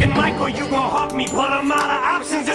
And Michael, you gon' hawk me. What am out the options?